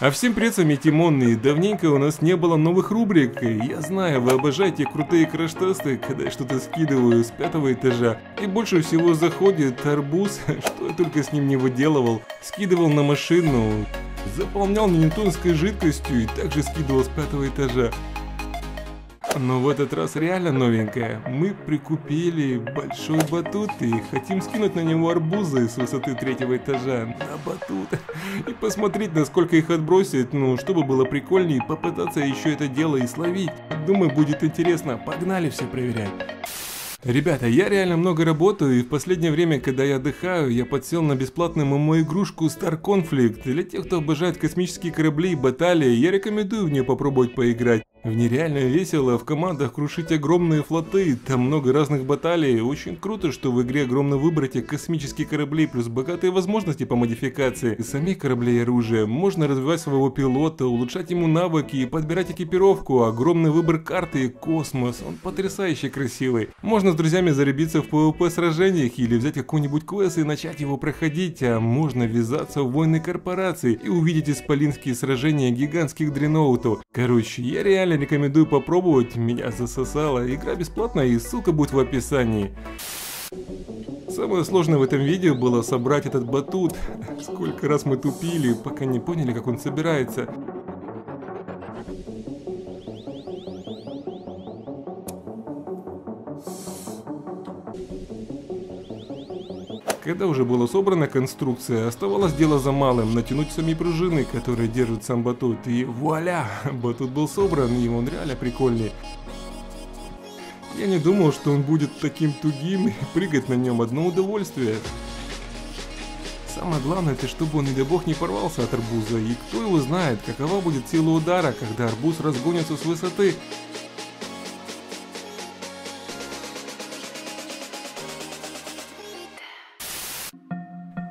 А всем привет, с вами Тимон, и давненько у нас не было новых рубрик. Я знаю, вы обожаете крутые краш-тесты, когда я что-то скидываю с пятого этажа. И больше всего заходит арбуз, что я только с ним не выделывал. Скидывал на машину, заполнял ньютонской жидкостью и также скидывал с пятого этажа. Но в этот раз реально новенькое. Мы прикупили большой батут и хотим скинуть на него арбузы с высоты третьего этажа на батут. И посмотреть, насколько их отбросит, ну, чтобы было прикольнее, попытаться еще это дело и словить. Думаю, будет интересно. Погнали все проверять. Ребята, я реально много работаю, и в последнее время, когда я отдыхаю, я подсел на бесплатную ММО-игрушку Star Conflict. Для тех, кто обожает космические корабли и баталии, я рекомендую в нее попробовать поиграть. В ней реально весело, в командах крушить огромные флоты, там много разных баталий. Очень круто, что в игре огромный выбор этих космических кораблей, плюс богатые возможности по модификации. Самих кораблей и оружия. Можно развивать своего пилота, улучшать ему навыки и подбирать экипировку. Огромный выбор карты и космос, он потрясающе красивый. Можно с друзьями заребиться в PvP сражениях или взять какой-нибудь квест и начать его проходить, а можно ввязаться в войны корпораций и увидеть исполинские сражения гигантских дреноутов. Короче, я реально реально рекомендую попробовать, меня засосало. Игра бесплатная и ссылка будет в описании. Самое сложное в этом видео было собрать этот батут. Сколько раз мы тупили, пока не поняли, как он собирается. Когда уже была собрана конструкция, оставалось дело за малым, натянуть сами пружины, которые держат сам батут, и вуаля, батут был собран, и он реально прикольный. Я не думал, что он будет таким тугим, и прыгать на нем одно удовольствие. Самое главное, это чтобы он, не дай бог, не порвался от арбуза, и кто его знает, какова будет сила удара, когда арбуз разгонится с высоты.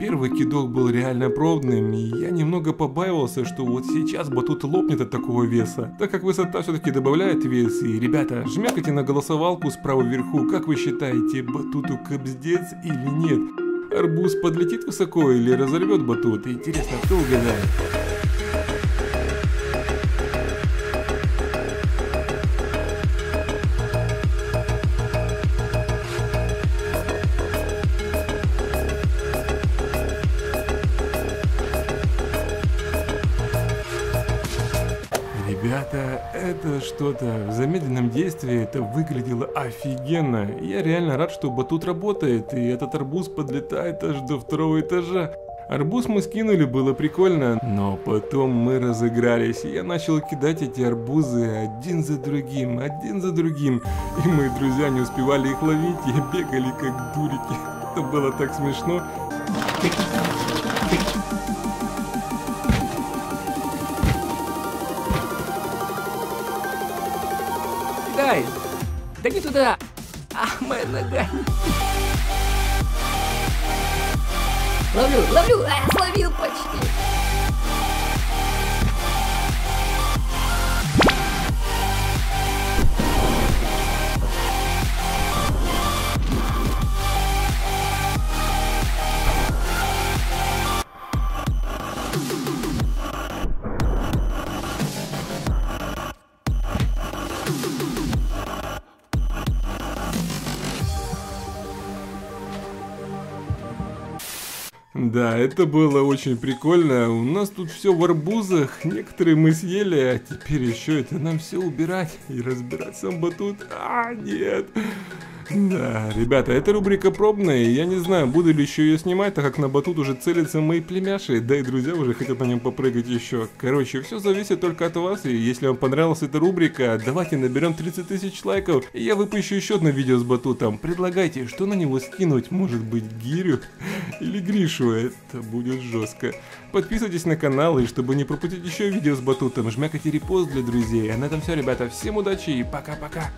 Первый кидок был реально пробным, и я немного побаивался, что вот сейчас батут лопнет от такого веса, так как высота все-таки добавляет вес, и, ребята, жмякайте на голосовалку справа вверху, как вы считаете, батуту кобздец или нет? Арбуз подлетит высоко или разорвет батут? Интересно, кто угадает? Это что-то в замедленном действии, это выглядело офигенно. Я реально рад, что батут работает, и этот арбуз подлетает аж до второго этажа. Арбуз мы скинули, было прикольно, но потом мы разыгрались, и я начал кидать эти арбузы один за другим, один за другим, и мои друзья не успевали их ловить и бегали как дурики. Это было так смешно. Ай! Да не туда! А, моя нога! Ловлю, ловлю! А, словил почти! Да, это было очень прикольно. У нас тут все в арбузах, некоторые мы съели, а теперь еще это нам все убирать и разбирать сам батут. А, нет. Да, ребята, эта рубрика пробная, я не знаю, буду ли еще ее снимать, так как на батут уже целятся мои племяши, да и друзья уже хотят на нем попрыгать еще. Короче, все зависит только от вас, и если вам понравилась эта рубрика, давайте наберем 30 тысяч лайков, и я выпущу еще одно видео с батутом. Предлагайте, что на него скинуть, может быть гирю или Гришу, это будет жестко. Подписывайтесь на канал, и чтобы не пропустить еще видео с батутом, жмякайте репост для друзей. А на этом все, ребята, всем удачи и пока-пока.